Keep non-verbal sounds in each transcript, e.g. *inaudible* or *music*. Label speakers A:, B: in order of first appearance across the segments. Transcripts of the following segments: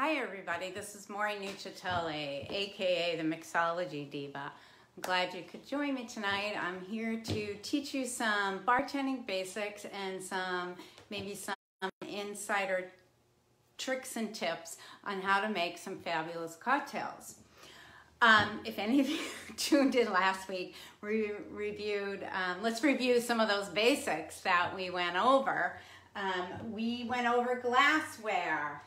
A: Hi everybody, this is Maureen Nucciatelli, aka the Mixology Diva. I'm glad you could join me tonight. I'm here to teach you some bartending basics and some maybe some insider tricks and tips on how to make some fabulous cocktails. Um, if any of *laughs* you tuned in last week, we reviewed, um, let's review some of those basics that we went over. Um, we went over glassware.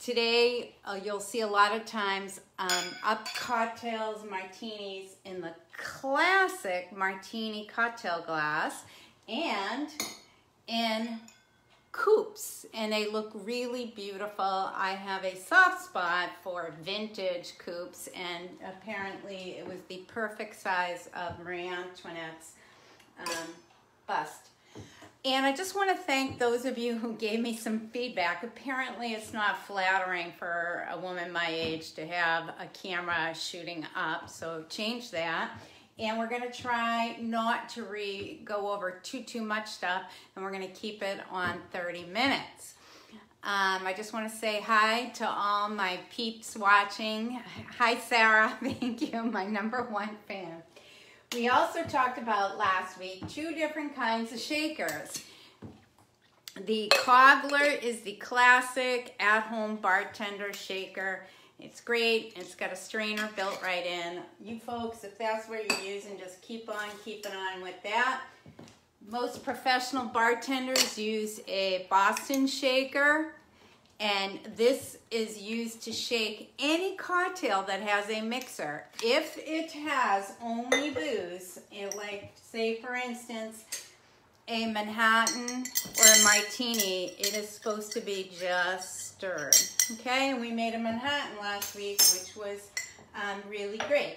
A: Today, uh, you'll see a lot of times um, up cocktails, martinis in the classic martini cocktail glass and in coupes and they look really beautiful. I have a soft spot for vintage coupes and apparently it was the perfect size of Marie Antoinette's um, bust. And I just want to thank those of you who gave me some feedback. Apparently it's not flattering for a woman my age to have a camera shooting up, so change that. And we're gonna try not to re go over too, too much stuff, and we're gonna keep it on 30 minutes. Um, I just wanna say hi to all my peeps watching. Hi, Sarah, *laughs* thank you, my number one fan. We also talked about last week two different kinds of shakers. The Cobbler is the classic at-home bartender shaker. It's great. It's got a strainer built right in. You folks, if that's what you're using, just keep on keeping on with that. Most professional bartenders use a Boston shaker and this is used to shake any cocktail that has a mixer. If it has only booze, like say for instance, a Manhattan or a martini, it is supposed to be just stirred. Okay, and we made a Manhattan last week, which was um, really great.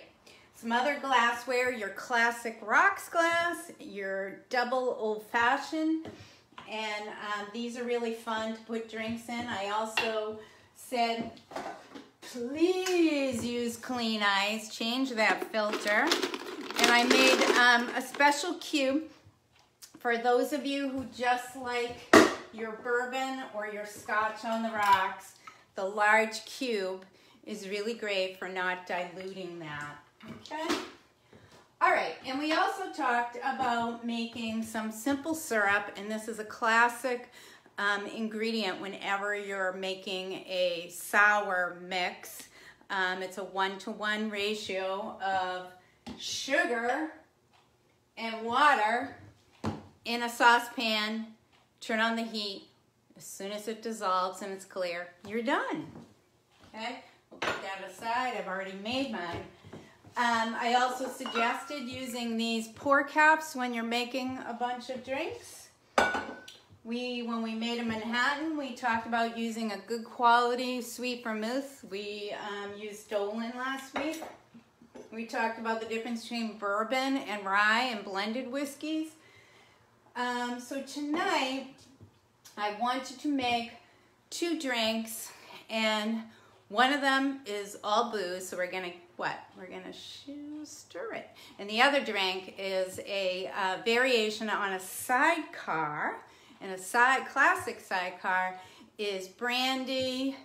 A: Some other glassware, your classic rocks glass, your double old fashioned, and um, these are really fun to put drinks in. I also said, please use clean ice, change that filter. And I made um, a special cube for those of you who just like your bourbon or your scotch on the rocks, the large cube is really great for not diluting that, okay? All right, and we also talked about making some simple syrup, and this is a classic um, ingredient whenever you're making a sour mix. Um, it's a one-to-one -one ratio of sugar and water in a saucepan. Turn on the heat. As soon as it dissolves and it's clear, you're done. Okay, we'll put that aside. I've already made mine. Um, I also suggested using these pour caps when you're making a bunch of drinks. We, when we made a Manhattan, we talked about using a good quality sweet vermouth. We um, used Dolin last week. We talked about the difference between bourbon and rye and blended whiskeys. Um, so tonight, I wanted to make two drinks and one of them is all booze, so we're gonna what? We're gonna stir it. And the other drink is a uh, variation on a sidecar. And a side classic sidecar is brandy,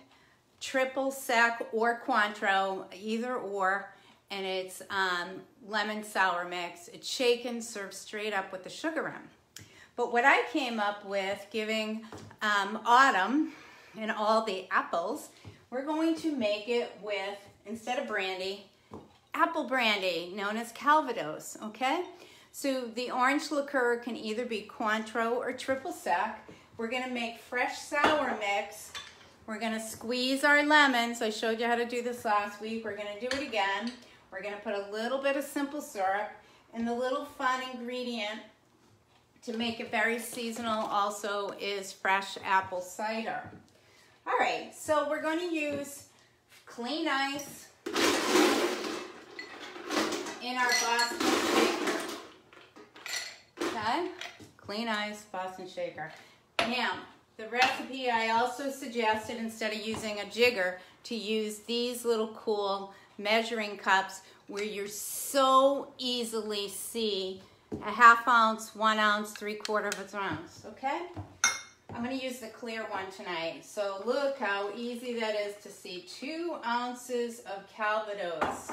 A: triple sec, or Cointreau, either or. And it's um, lemon sour mix. It's shaken, served straight up with the sugar rim. But what I came up with, giving um, Autumn and all the apples, we're going to make it with, instead of brandy, apple brandy, known as Calvados, okay? So the orange liqueur can either be Cointreau or triple sec. We're gonna make fresh sour mix. We're gonna squeeze our lemons. I showed you how to do this last week. We're gonna do it again. We're gonna put a little bit of simple syrup and the little fun ingredient to make it very seasonal also is fresh apple cider. All right, so we're going to use clean ice in our Boston shaker. Okay, clean ice Boston shaker. Now, the recipe I also suggested instead of using a jigger to use these little cool measuring cups where you so easily see a half ounce, one ounce, three quarter of an ounce, okay? I'm going to use the clear one tonight. So look how easy that is to see. Two ounces of Calvados.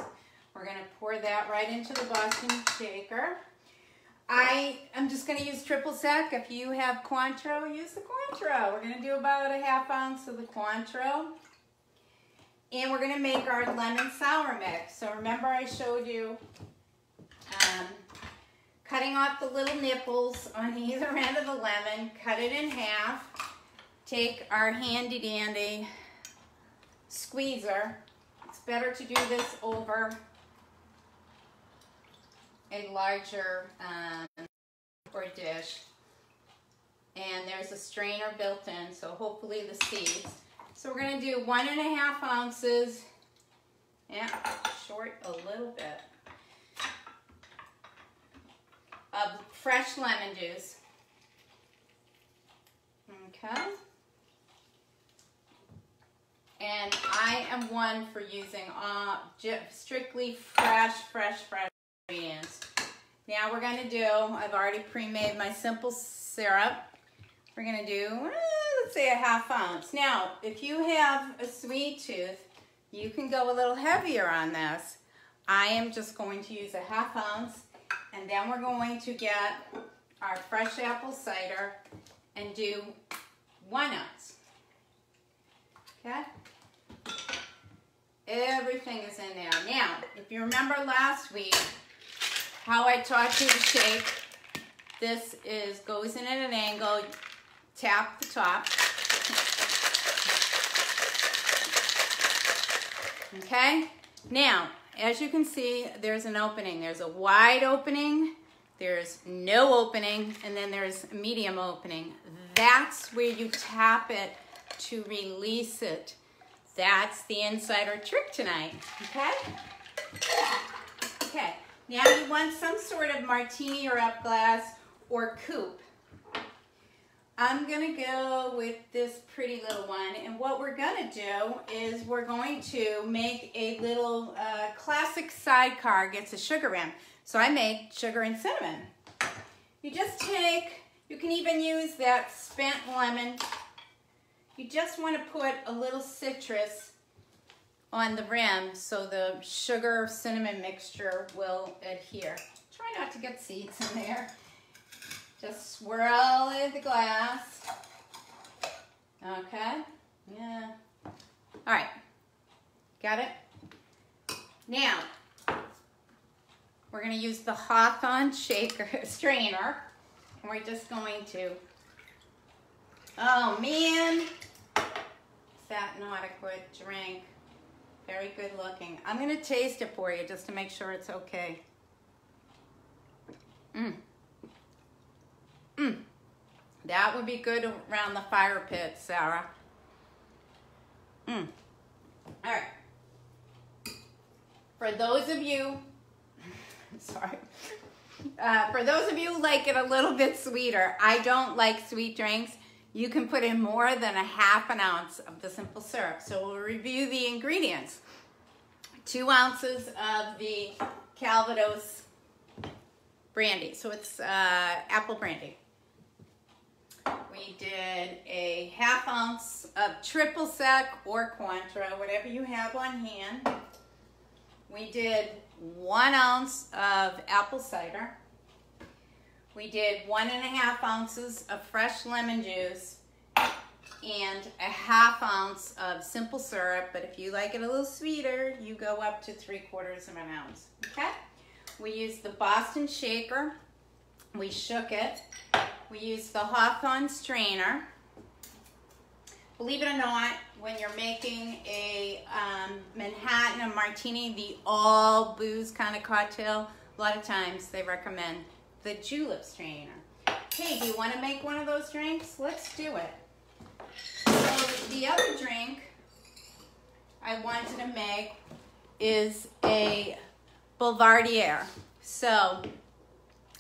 A: We're going to pour that right into the Boston shaker. I am just going to use triple sec. If you have Cointreau, use the Cointreau. We're going to do about a half ounce of the Cointreau. And we're going to make our lemon sour mix. So remember I showed you um, cutting off the little nipples on either *laughs* end of the lemon, cut it in half, take our handy dandy squeezer. It's better to do this over a larger um, or dish. And there's a strainer built in, so hopefully the seeds. So we're gonna do one and a half ounces, yeah, short a little bit, of fresh lemon juice. Okay. And I am one for using uh, strictly fresh, fresh, fresh ingredients. Now we're going to do, I've already pre-made my simple syrup. We're going to do, eh, let's say a half ounce. Now, if you have a sweet tooth, you can go a little heavier on this. I am just going to use a half ounce and then we're going to get our fresh apple cider and do one ounce. Okay? Everything is in there. Now, if you remember last week, how I taught you to shake. This is goes in at an angle, tap the top. Okay, now, as you can see, there's an opening. There's a wide opening, there's no opening, and then there's medium opening. That's where you tap it to release it. That's the insider trick tonight, okay? Okay. Now you want some sort of martini or up glass or coupe. I'm gonna go with this pretty little one and what we're gonna do is we're going to make a little uh, classic sidecar gets a sugar rim. So I make sugar and cinnamon. You just take, you can even use that spent lemon. You just wanna put a little citrus on the rim so the sugar cinnamon mixture will adhere. Try not to get seeds in there. Just swirl in the glass. Okay, yeah. All right, got it? Now, we're gonna use the Hawthorne shaker *laughs* strainer and we're just going to, oh man, is that a good drink? Very good looking. I'm going to taste it for you just to make sure it's okay. Mmm. Mmm. That would be good around the fire pit, Sarah. Mmm. All right. For those of you, *laughs* sorry. Uh, for those of you who like it a little bit sweeter, I don't like sweet drinks. You can put in more than a half an ounce of the simple syrup. So we'll review the ingredients. Two ounces of the Calvados brandy. So it's uh, apple brandy. We did a half ounce of triple sec or Cointreau, whatever you have on hand. We did one ounce of apple cider. We did one and a half ounces of fresh lemon juice and a half ounce of simple syrup, but if you like it a little sweeter, you go up to three quarters of an ounce, okay? We used the Boston shaker. We shook it. We use the Hawthorne strainer. Believe it or not, when you're making a um, Manhattan, a martini, the all booze kind of cocktail, a lot of times they recommend the julep strainer. Hey, do you want to make one of those drinks? Let's do it. So the other drink I wanted to make is a Boulevardier. So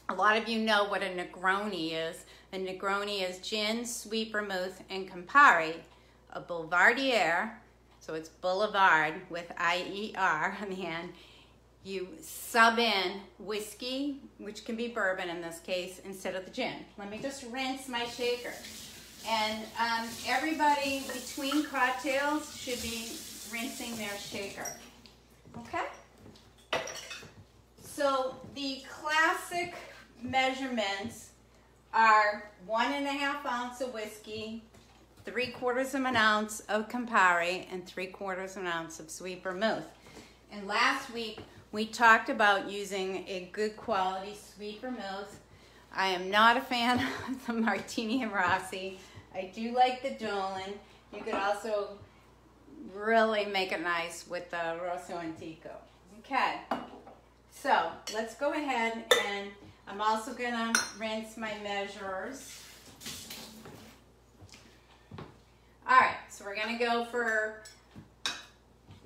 A: a lot of you know what a Negroni is. A Negroni is gin, sweet vermouth, and Campari. A Boulevardier, so it's Boulevard with I-E-R on the end, you sub in whiskey, which can be bourbon in this case, instead of the gin. Let me just rinse my shaker. And um, everybody between cocktails should be rinsing their shaker. Okay? So the classic measurements are one and a half ounce of whiskey, three quarters of an ounce of Campari, and three quarters of an ounce of sweet vermouth. And last week we talked about using a good quality sweet vermouth. I am not a fan *laughs* of the Martini and Rossi. I do like the Dolin. You could also really make it nice with the Rosso Antico. Okay, so let's go ahead and I'm also gonna rinse my measures. All right, so we're gonna go for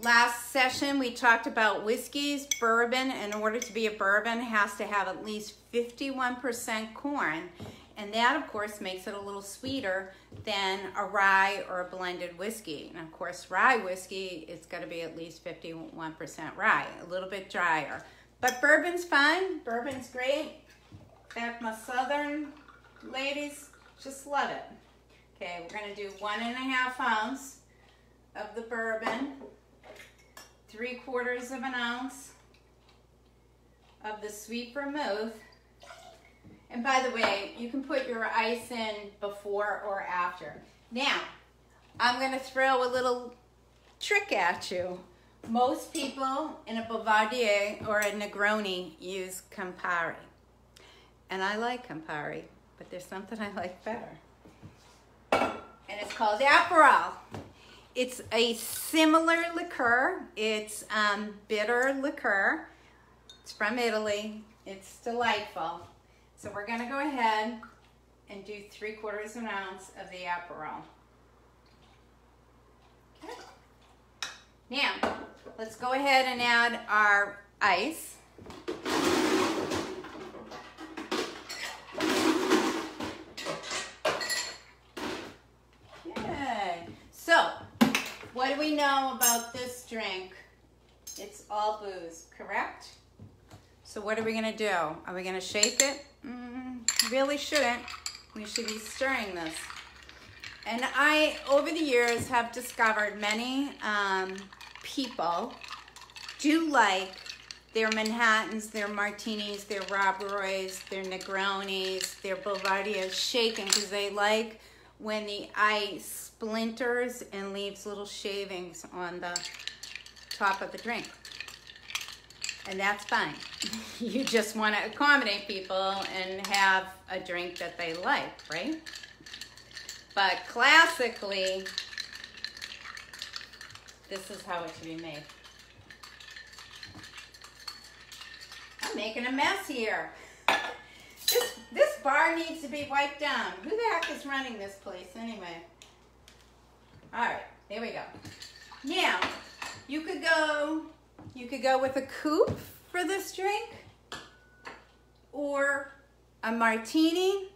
A: last session. We talked about whiskeys bourbon. In order to be a bourbon has to have at least 51% corn. And that of course makes it a little sweeter than a rye or a blended whiskey. And of course rye whiskey it's got to be at least 51% rye a little bit drier. But bourbon's fine bourbon's great in my southern ladies just love it okay we're to do one and a half ounce of the bourbon three quarters of an ounce of the sweet vermouth. And by the way, you can put your ice in before or after. Now, I'm to throw a little trick at you. Most people in a Boulevardier or a Negroni use Campari. And I like Campari, but there's something *laughs* I like better. And it's called Aperol. It's a similar liqueur. It's um, bitter liqueur. It's from Italy. It's delightful. So we're to go ahead and do three quarters of an ounce of the Aperol. Okay. Now, let's go ahead and add our ice. What do we know about this drink? It's all booze, correct? So what are we gonna do? Are we gonna shake it? Mm, really shouldn't. We should be stirring this. And I, over the years, have discovered many um, people do like their Manhattans, their Martinis, their Rob Roys, their Negronis, their Boulevardiers shaken because they like when the ice splinters and leaves little shavings on the top of the drink. And that's fine. *laughs* you just want to accommodate people and have a drink that they like, right? But classically, this is how it should be made. I'm making a mess here. This, bar needs to be wiped down. Who the heck is running this place anyway? All right, here we go. Now, you could go, you could go with a coupe for this drink or a martini,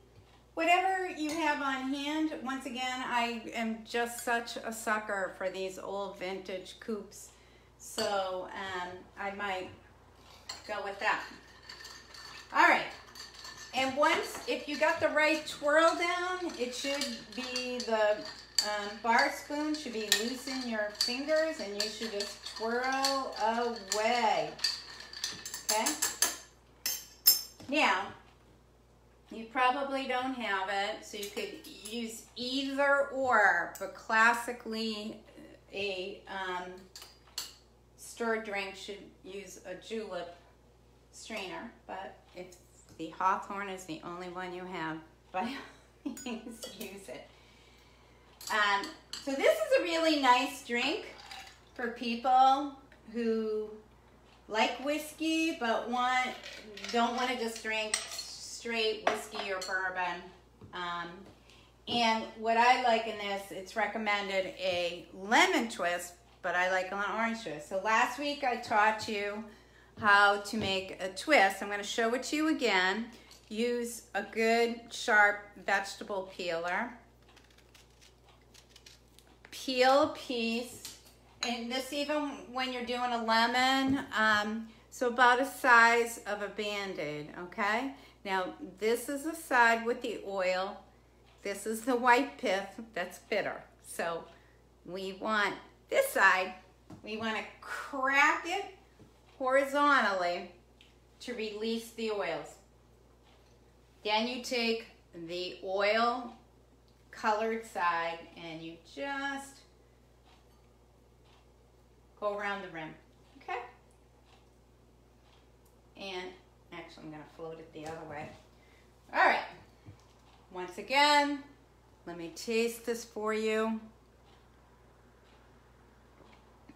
A: whatever you have on hand. Once again, I am just such a sucker for these old vintage coupes. So um, I might go with that. All right. And once, if you got the right twirl down, it should be the um, bar spoon should be loose in your fingers and you should just twirl away. Okay? Now, you probably don't have it, so you could use either or, but classically a um, stirred drink should use a julep strainer, but if the hawthorn is the only one you have, means *laughs* use it. Um, so this is a really nice drink for people who like whiskey but want don't want to just drink straight whiskey or bourbon. Um, and what I like in this, it's recommended a lemon twist, but I like an orange twist. So last week I taught you how to make a twist. I'm going to show it to you again. Use a good sharp vegetable peeler peel a piece, and this even when you're doing a lemon, um, so about a size of a Band-Aid, okay? Now, this is the side with the oil. this is the white pith that's bitter. So we want this side, we want to crack it horizontally to release the oils. Then you take the oil colored side and you just go around the rim, okay? And actually I'm gonna float it the other way. All right, once again, let me taste this for you.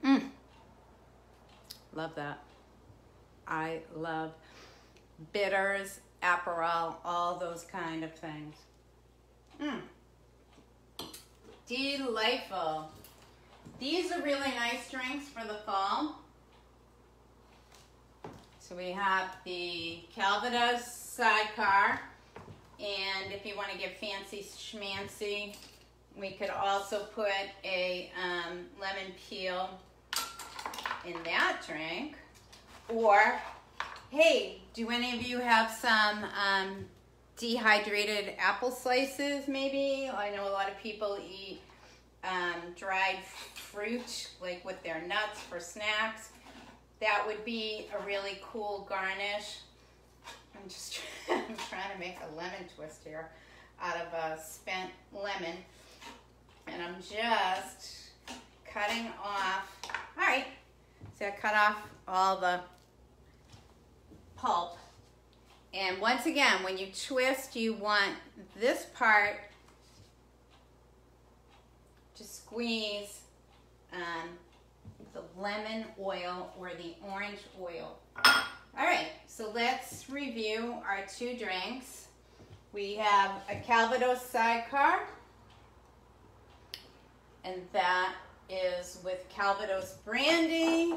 A: Mmm, love that. I love bitters, Aperol, all those kind of things. Mmm. Delightful. These are really nice drinks for the fall. So we have the Calvados sidecar. And if you want to get fancy schmancy, we could also put a um, lemon peel in that drink. Or, hey, do any of you have some um, dehydrated apple slices maybe? I know a lot of people eat um, dried fruit like with their nuts for snacks. That would be a really cool garnish. I'm just *laughs* I'm trying to make a lemon twist here out of a spent lemon. And I'm just cutting off, all right, so I cut off all the pulp. And once again, when you twist, you want this part to squeeze um, the lemon oil or the orange oil. All right, so let's review our two drinks. We have a Calvados Sidecar, and that is with Calvados brandy,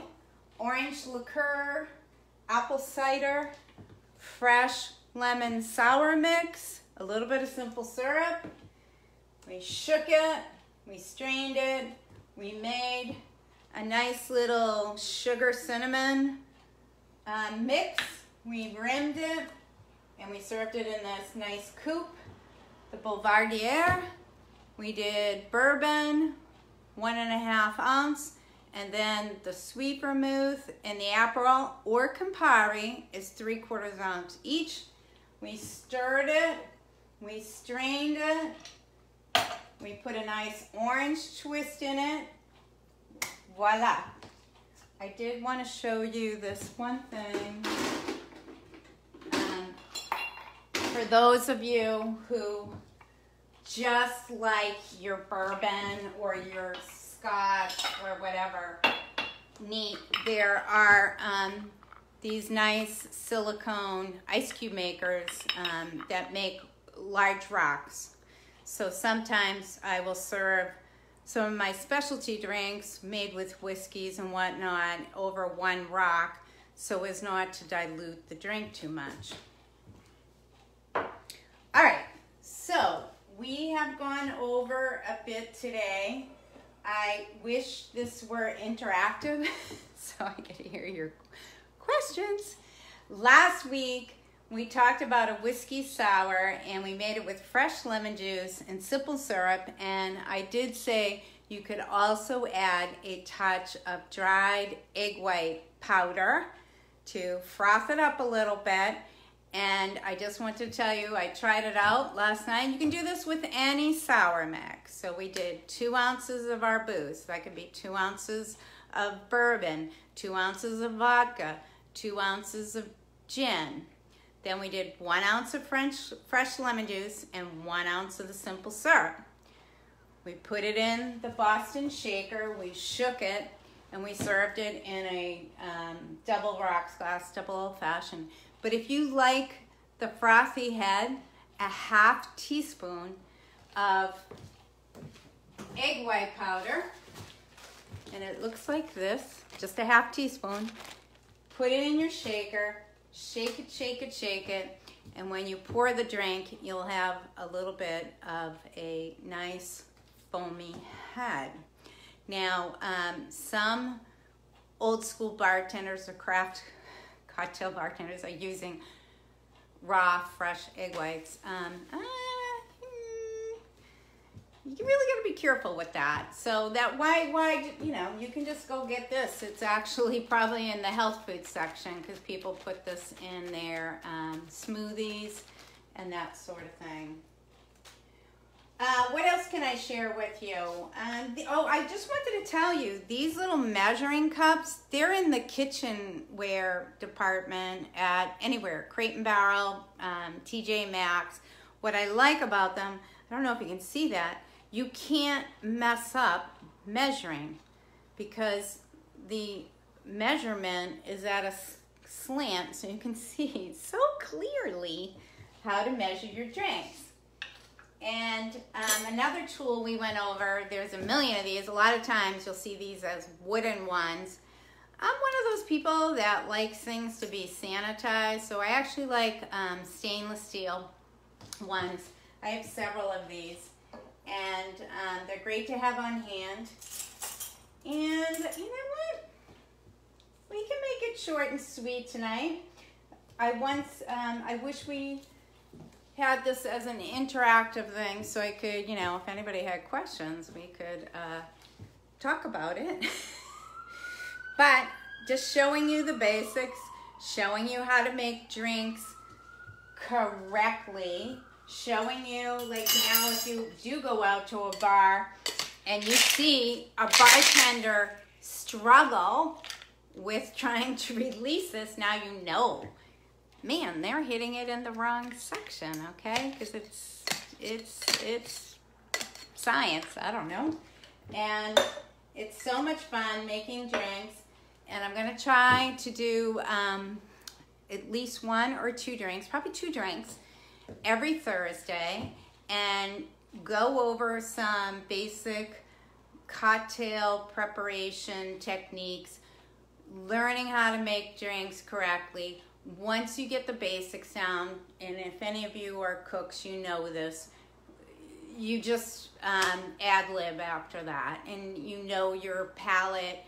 A: orange liqueur, apple cider, fresh lemon sour mix, a little bit of simple syrup. We shook it, we strained it, we made a nice little sugar cinnamon uh, mix. We rimmed it and we served it in this nice coupe, the Boulevardier. We did bourbon, one and a half ounce, and then the sweet vermouth and the Aperol or Campari is three quarters ounce each. We stirred it, we strained it, we put a nice orange twist in it. Voila. I did want to show you this one thing. Um, for those of you who just like your bourbon or your scotch or whatever neat. There are um, these nice silicone ice cube makers um, that make large rocks. So sometimes I will serve some of my specialty drinks made with whiskeys and whatnot over one rock so as not to dilute the drink too much. All right, so we have gone over a bit today. I wish this were interactive *laughs* so I could hear your questions. Last week, we talked about a whiskey sour and we made it with fresh lemon juice and simple syrup. And I did say you could also add a touch of dried egg white powder to froth it up a little bit and I just want to tell you, I tried it out last night. You can do this with any sour mix. So we did two ounces of our booze. That could be two ounces of bourbon, two ounces of vodka, two ounces of gin. Then we did one ounce of French, fresh lemon juice and one ounce of the simple syrup. We put it in the Boston shaker, we shook it, and we served it in a um, double rocks glass, double old fashioned. But if you like the frothy head, a half teaspoon of egg white powder, and it looks like this, just a half teaspoon. Put it in your shaker, shake it, shake it, shake it, and when you pour the drink, you'll have a little bit of a nice foamy head. Now, um, some old school bartenders or craft cocktail bartenders are using raw, fresh egg whites. Um, uh, you really got to be careful with that. So that why why you know you can just go get this. It's actually probably in the health food section because people put this in their um, smoothies and that sort of thing. Uh, what else can I share with you? Um, the, oh, I just wanted to tell you these little measuring cups. They're in the kitchenware department at anywhere, Crate and Barrel, um, TJ Maxx. What I like about them, I don't know if you can see that, you can't mess up measuring because the measurement is at a slant so you can *laughs* see so clearly how to measure your drinks. And um, another tool we went over, there's a million of these. A lot of times you'll see these as wooden ones. I'm one of those people that likes things to be sanitized, so I actually like um, stainless steel ones. I have several of these, and um, they're great to have on hand. And you know what? We can make it short and sweet tonight. I once, um, I wish we had this as an interactive thing so I could, you know, if anybody had questions, we could uh, talk about it. *laughs* but just showing you the basics, showing you how to make drinks correctly, showing you, like now if you do go out to a bar and you see a bartender struggle with trying to release this, now you know man, they're hitting it in the wrong section, okay? Because it's, it's, it's science, I don't know. And it's so much fun making drinks. And I'm gonna try to do um, at least one or two drinks, probably two drinks, every Thursday and go over some basic cocktail preparation techniques, learning how to make drinks correctly, once you get the basics down, and if any of you are cooks, you know this, you just um, ad lib after that, and you know your palate,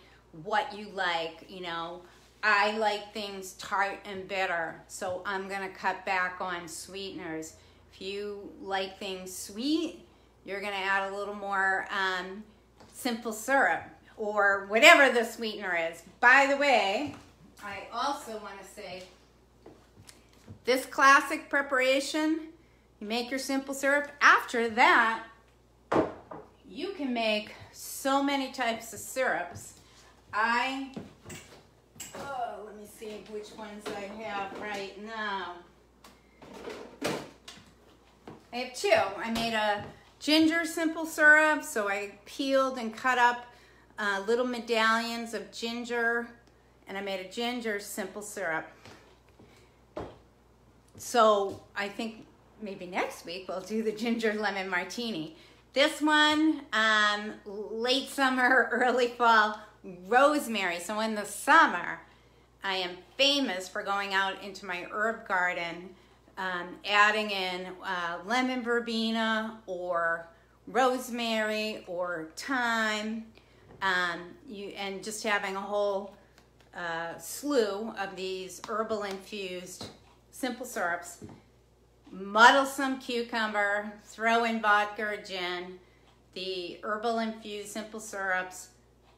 A: what you like. You know, I like things tart and bitter, so I'm gonna cut back on sweeteners. If you like things sweet, you're gonna add a little more um, simple syrup or whatever the sweetener is. By the way, I also want to say this classic preparation, you make your simple syrup. After that, you can make so many types of syrups. I, oh, let me see which ones I have right now. I have two. I made a ginger simple syrup, so I peeled and cut up uh, little medallions of ginger, and I made a ginger simple syrup. So I think maybe next week we'll do the ginger lemon martini. This one, um, late summer, *laughs* early fall, rosemary. So in the summer, I am famous for going out into my herb garden, um, adding in uh, lemon verbena or rosemary or thyme, um, you, and just having a whole uh, slew of these herbal infused simple syrups, muddle some cucumber, throw in vodka or gin, the herbal infused simple syrups,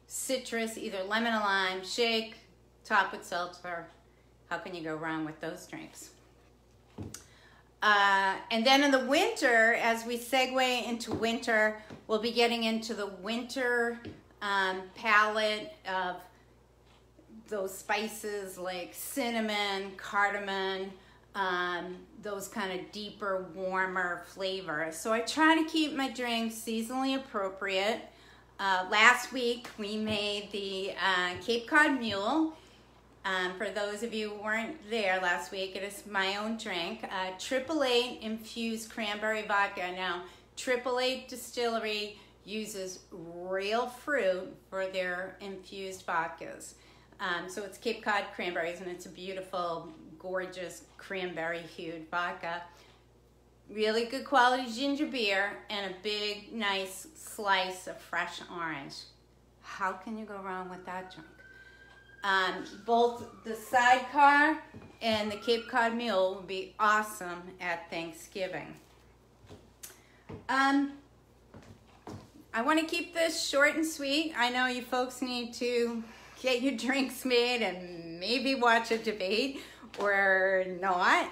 A: citrus, either lemon or lime, shake, top with seltzer. How can you go wrong with those drinks? Uh, and then in the winter, as we segue into winter, we'll be getting into the winter um, palette of those spices like cinnamon, cardamom, um, those kind of deeper, warmer flavors. So I try to keep my drinks seasonally appropriate. Uh, last week we made the uh, Cape Cod Mule. Um, for those of you who weren't there last week, it is my own drink. Uh, Triple Eight infused cranberry vodka. Now, Triple Eight Distillery uses real fruit for their infused vodkas. Um, so it's Cape Cod cranberries, and it's a beautiful gorgeous cranberry hued vodka. Really good quality ginger beer and a big, nice slice of fresh orange. How can you go wrong with that drink? Um, both the sidecar and the Cape Cod Mule will be awesome at Thanksgiving. Um, I want to keep this short and sweet. I know you folks need to get your drinks made and maybe watch a debate or not.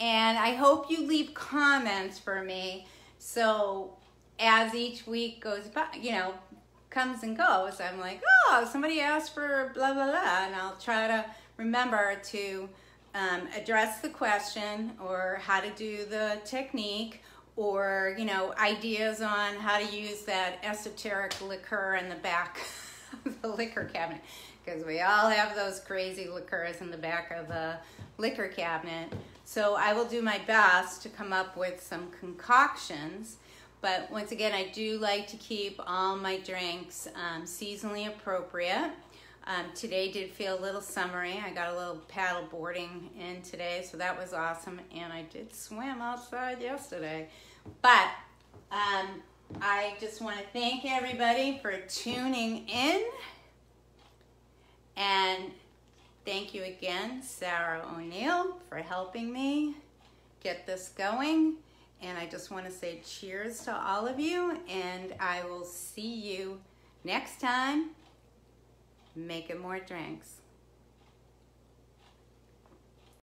A: And I hope you leave comments for me so as each week goes by, you know, comes and goes, I'm like, oh, somebody asked for blah, blah, blah. And I'll try to remember to um, address the question or how to do the technique or, you know, ideas on how to use that esoteric liqueur in the back *laughs* of the liquor cabinet. Because we all have those crazy liqueurs in the back of the liquor cabinet. So I will do my best to come up with some concoctions. But once again, I do like to keep all my drinks um, seasonally appropriate. Um, today did feel a little summery. I got a little paddle boarding in today, so that was awesome. And I did swim outside yesterday. But um, I just want to thank everybody for tuning in. And thank you again, Sarah O'Neill, for helping me get this going. And I just want to say cheers to all of you, and I will see you next time. Making more drinks.